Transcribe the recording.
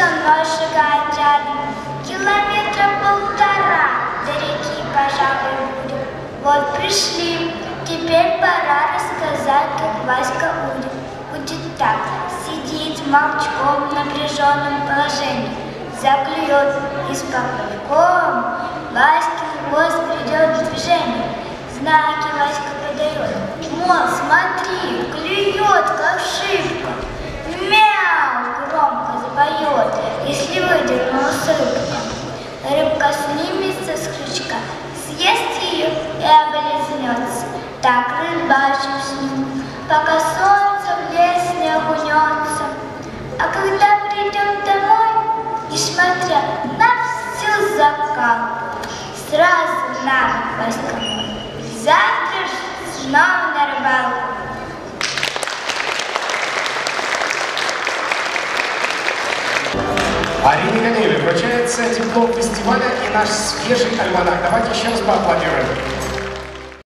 тишиной шагает рядом, километра полтора до реки, пожалуй, будем. Вот пришли, теперь пора рассказать, как Васька будет. Будет так, сидит молчком в напряженном положении, заклюет и с поплавком Васькин хвост придет в движение, знаки Васька подает. Мол, смотри, если выдернула с рыбки. Рыбка снимется с крючка, съест ее и облизнется. Так рыбачим с ним, пока солнце в лес не окунется. А когда придем домой, несмотря на всю закалку, сразу на бок Васька Завтра снова на рыбалку. Арине Ганеевой вручается диплом фестиваля и наш свежий альманах. Давайте еще раз поаплодируем.